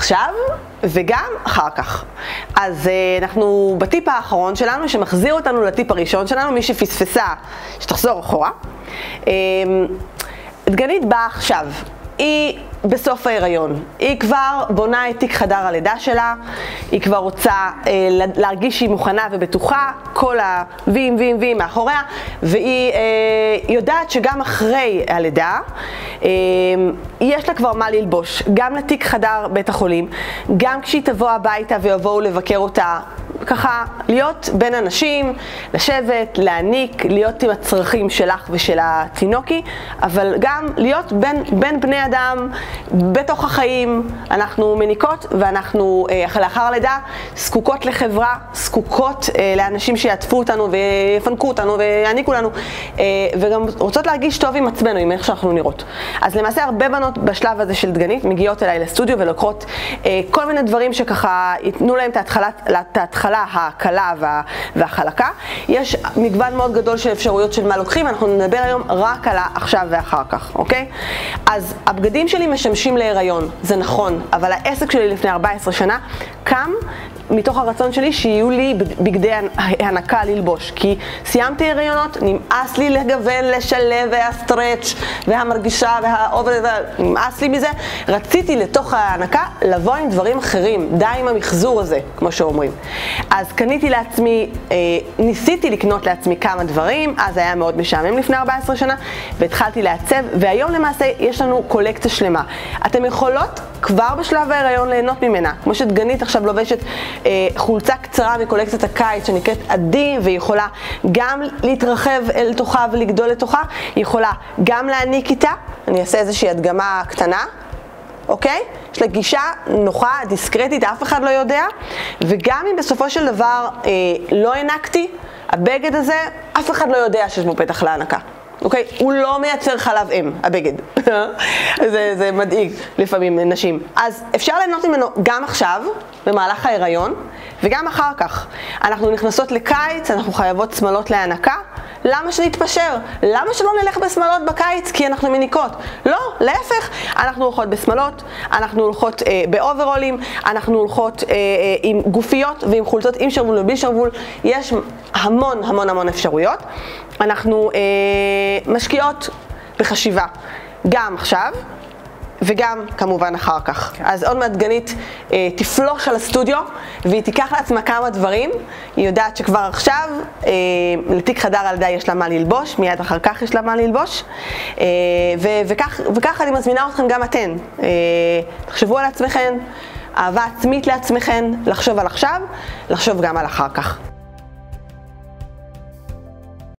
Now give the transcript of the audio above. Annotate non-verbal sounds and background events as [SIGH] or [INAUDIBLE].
עכשיו וגם אחר כך. אז אה, אנחנו בטיפ האחרון שלנו, שמחזיר אותנו לטיפ הראשון שלנו, מי שפספסה, שתחזור אחורה. אה, דגנית באה עכשיו, היא בסוף ההיריון. היא כבר בונה את תיק חדר הלידה שלה, היא כבר רוצה אה, להרגיש שהיא מוכנה ובטוחה, כל הווים וים וים מאחוריה, והיא אה, יודעת שגם אחרי הלידה, אה, יש לה כבר מה ללבוש, גם לתיק חדר בית החולים, גם כשהיא תבוא הביתה ויבואו לבקר אותה ככה להיות בין אנשים, לשבת, להעניק, להיות עם הצרכים שלך ושל התינוקי, אבל גם להיות בין, בין בני אדם, בתוך החיים. אנחנו מניקות ואנחנו אה, לאחר הלידה זקוקות לחברה, זקוקות אה, לאנשים שיעטפו אותנו ויפנקו אותנו ויעניקו לנו, אה, וגם רוצות להרגיש טוב עם עצמנו, עם איך שאנחנו נראות. אז למעשה הרבה בנות בשלב הזה של דגנית מגיעות אליי לסטודיו ולוקחות כל מיני דברים שככה ייתנו להם את ההתחלה. ההתחלה הקלה וה, והחלקה. יש מגוון מאוד גדול של אפשרויות של מה לוקחים, אנחנו נדבר היום רק על העכשיו ואחר כך, אוקיי? אז הבגדים שלי משמשים להיריון, זה נכון, אבל העסק שלי לפני 14 שנה קם מתוך הרצון שלי שיהיו לי בגדי הנקה ללבוש. כי סיימתי הריונות, נמאס לי לגוון, לשלב, והסטרץ', והמרגישה, והאובר, נמאס לי מזה. רציתי לתוך ההנקה לבוא עם דברים אחרים, די עם המחזור הזה, כמו שאומרים. אז קניתי לעצמי, אה, ניסיתי לקנות לעצמי כמה דברים, אז היה מאוד משעמם לפני 14 שנה, והתחלתי לעצב, והיום למעשה יש לנו קולקציה שלמה. אתם יכולות כבר בשלב ההיריון ליהנות ממנה, כמו שדגנית עכשיו לובשת חולצה קצרה מקולקציית הקיץ שנקראת עדי, והיא יכולה גם להתרחב אל תוכה ולגדול לתוכה, היא יכולה גם להעניק איתה, אני אעשה איזושהי הדגמה קטנה. אוקיי? יש לה גישה נוחה, דיסקרטית, אף אחד לא יודע, וגם אם בסופו של דבר אה, לא הענקתי, הבגד הזה, אף אחד לא יודע שיש בו פתח להנקה. אוקיי? הוא לא מייצר חלב אם, הבגד. [LAUGHS] זה, זה מדאיג לפעמים נשים. אז אפשר ליהנות ממנו גם עכשיו, במהלך ההיריון, וגם אחר כך. אנחנו נכנסות לקיץ, אנחנו חייבות שמלות להנקה. למה שנתפשר? למה שלא נלך בשמלות בקיץ כי אנחנו מניקות? לא, להפך, אנחנו הולכות בשמלות, אנחנו הולכות אה, באוברולים, אנחנו הולכות אה, אה, עם גופיות ועם חולצות עם שרוול ובלי שרוול, יש המון המון המון אפשרויות. אנחנו אה, משקיעות בחשיבה, גם עכשיו. וגם כמובן אחר כך. אז עוד מעט דגנית אה, תפלוש על הסטודיו והיא תיקח לעצמה כמה דברים. היא יודעת שכבר עכשיו אה, לתיק חדר על ידי יש לה מה ללבוש, מיד אחר כך יש לה מה ללבוש. אה, ו- וכך, וכך אני מזמינה אתכם גם אתן. אה, תחשבו על עצמכם, אהבה עצמית לעצמכם, לחשוב על עכשיו, לחשוב גם על אחר כך.